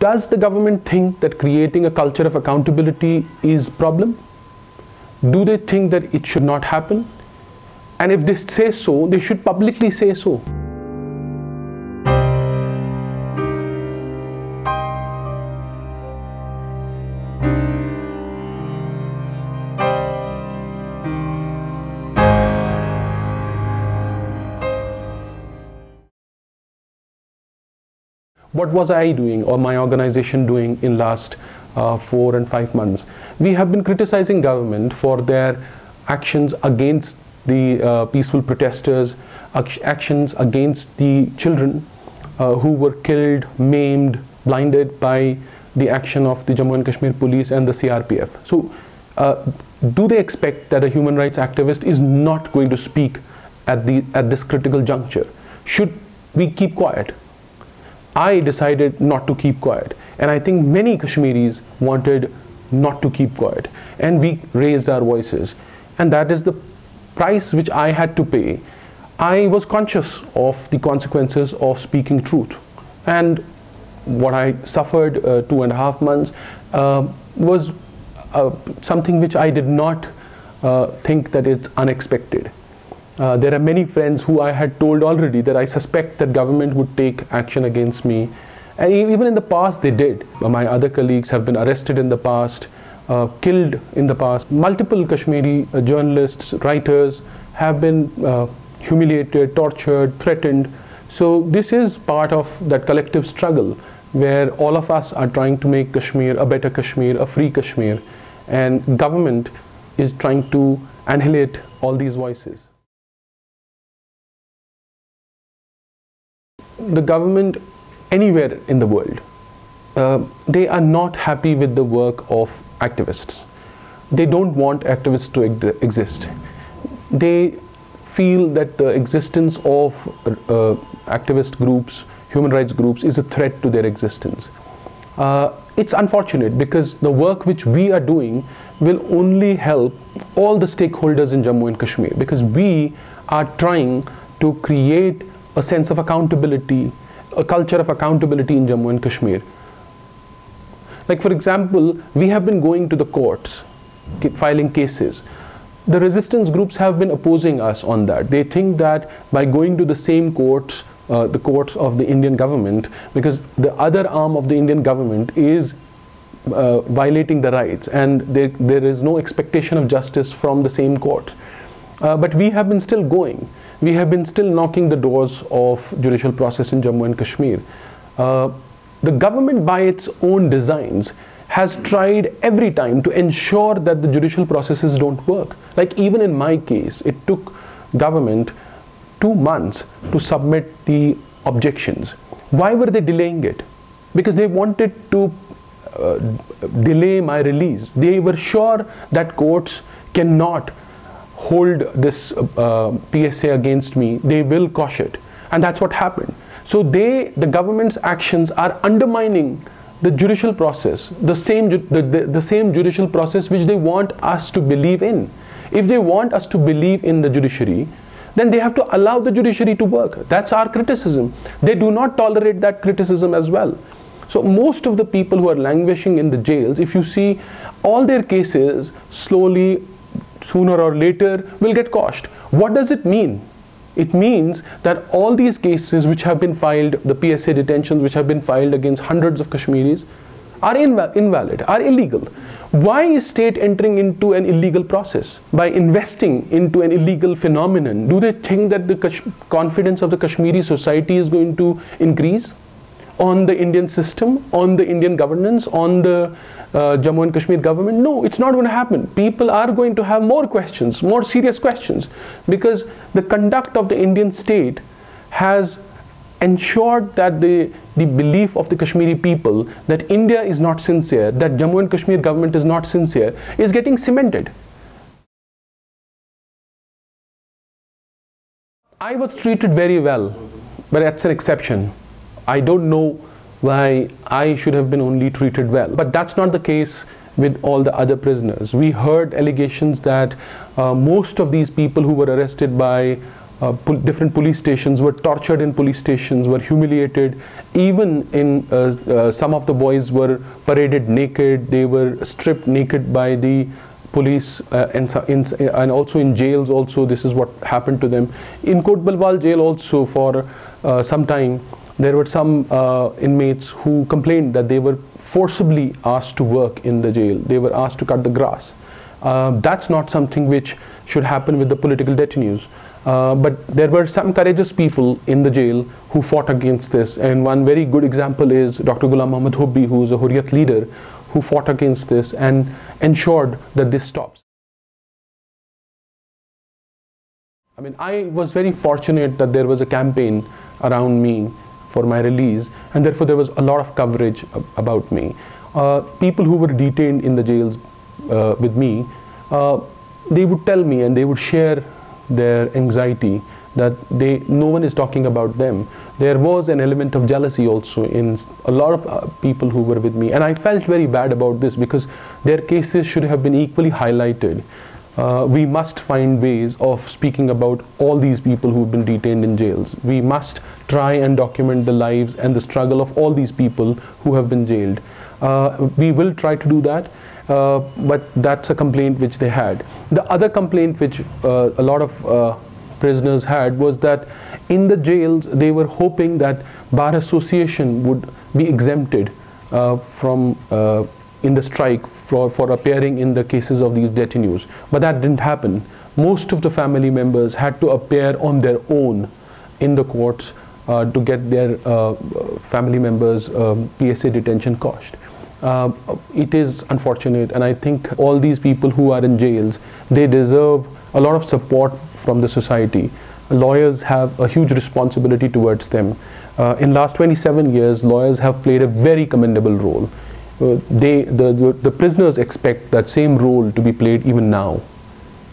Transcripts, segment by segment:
Does the government think that creating a culture of accountability is problem? Do they think that it should not happen? And if they say so, they should publicly say so. What was I doing or my organization doing in last uh, four and five months? We have been criticizing government for their actions against the uh, peaceful protesters, actions against the children uh, who were killed, maimed, blinded by the action of the Jammu and Kashmir police and the CRPF. So uh, do they expect that a human rights activist is not going to speak at, the, at this critical juncture? Should we keep quiet? I decided not to keep quiet. And I think many Kashmiris wanted not to keep quiet. And we raised our voices. And that is the price which I had to pay. I was conscious of the consequences of speaking truth. And what I suffered uh, two and a half months uh, was uh, something which I did not uh, think that it's unexpected. Uh, there are many friends who I had told already that I suspect that government would take action against me. And even in the past, they did. My other colleagues have been arrested in the past, uh, killed in the past. Multiple Kashmiri uh, journalists, writers have been uh, humiliated, tortured, threatened. So this is part of that collective struggle where all of us are trying to make Kashmir a better Kashmir, a free Kashmir. And government is trying to annihilate all these voices. The government anywhere in the world, uh, they are not happy with the work of activists. They don't want activists to ex exist. They feel that the existence of uh, activist groups, human rights groups, is a threat to their existence. Uh, it's unfortunate because the work which we are doing will only help all the stakeholders in Jammu and Kashmir because we are trying to create a sense of accountability, a culture of accountability in Jammu and Kashmir. Like for example, we have been going to the courts, filing cases. The resistance groups have been opposing us on that. They think that by going to the same courts, uh, the courts of the Indian government, because the other arm of the Indian government is uh, violating the rights and there, there is no expectation of justice from the same court. Uh, but we have been still going we have been still knocking the doors of judicial process in Jammu and Kashmir. Uh, the government by its own designs has tried every time to ensure that the judicial processes don't work. Like even in my case, it took government two months to submit the objections. Why were they delaying it? Because they wanted to uh, delay my release. They were sure that courts cannot hold this uh, PSA against me, they will quash it. And that's what happened. So they, the government's actions are undermining the judicial process, the same, the, the, the same judicial process which they want us to believe in. If they want us to believe in the judiciary, then they have to allow the judiciary to work. That's our criticism. They do not tolerate that criticism as well. So most of the people who are languishing in the jails, if you see all their cases slowly sooner or later will get quashed. What does it mean? It means that all these cases which have been filed, the PSA detentions which have been filed against hundreds of Kashmiris, are inval invalid, are illegal. Why is state entering into an illegal process? By investing into an illegal phenomenon, do they think that the Kash confidence of the Kashmiri society is going to increase on the Indian system, on the Indian governance, on the uh, Jammu and Kashmir government? No, it's not going to happen. People are going to have more questions, more serious questions, because the conduct of the Indian state has ensured that the, the belief of the Kashmiri people that India is not sincere, that Jammu and Kashmir government is not sincere, is getting cemented. I was treated very well, but that's an exception. I don't know why I should have been only treated well. But that's not the case with all the other prisoners. We heard allegations that uh, most of these people who were arrested by uh, pol different police stations, were tortured in police stations, were humiliated. Even in uh, uh, some of the boys were paraded naked, they were stripped naked by the police uh, and, in, and also in jails also this is what happened to them. In Kot Bhalwal jail also for uh, some time there were some uh, inmates who complained that they were forcibly asked to work in the jail. They were asked to cut the grass. Uh, that's not something which should happen with the political detainees. Uh, but there were some courageous people in the jail who fought against this. And one very good example is Dr. Ghulam Muhammad Hubbi, who is a Hurriyat leader, who fought against this and ensured that this stops. I mean, I was very fortunate that there was a campaign around me for my release, and therefore there was a lot of coverage about me. Uh, people who were detained in the jails uh, with me, uh, they would tell me and they would share their anxiety that they no one is talking about them. There was an element of jealousy also in a lot of uh, people who were with me. And i felt very bad about this because their cases should have been equally highlighted. Uh, we must find ways of speaking about all these people who've been detained in jails. We must try and document the lives and the struggle of all these people who have been jailed uh, we will try to do that uh, but that's a complaint which they had. The other complaint which uh, a lot of uh, prisoners had was that in the jails they were hoping that bar association would be exempted uh, from uh, in the strike for, for appearing in the cases of these detainees. But that didn't happen. Most of the family members had to appear on their own in the courts to get their family members um, PSA detention cost uh, it is unfortunate and I think all these people who are in jails they deserve a lot of support from the society. Lawyers have a huge responsibility towards them. Uh, in last 27 years lawyers have played a very commendable role. Uh, they the, the, the prisoners expect that same role to be played even now. uh,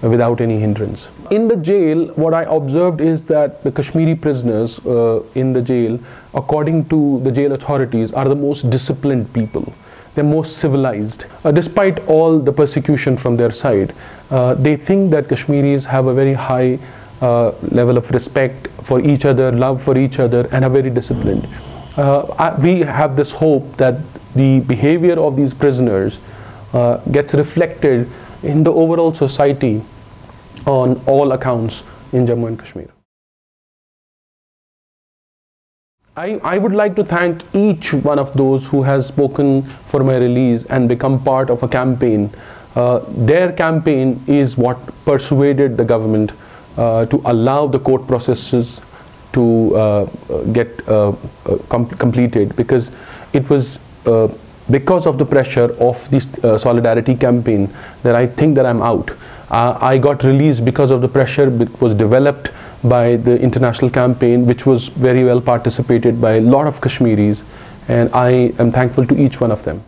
without any hindrance in the jail what i observed is that the kashmiri prisoners uh, in the jail according to the jail authorities are the most disciplined people they're most civilized. Uh, despite all the persecution from their side, uh, they think that Kashmiris have a very high uh, level of respect for each other, love for each other, and are very disciplined. Uh, we have this hope that the behavior of these prisoners uh, gets reflected in the overall society on all accounts in Jammu and Kashmir. I, I would like to thank each one of those who has spoken for my release and become part of a campaign. Uh, their campaign is what persuaded the government uh, to allow the court processes to uh, get uh, uh, com completed because it was uh, because of the pressure of this uh, solidarity campaign that I think that I'm out. Uh, I got released because of the pressure that was developed by the international campaign, which was very well participated by a lot of Kashmiris, and I am thankful to each one of them.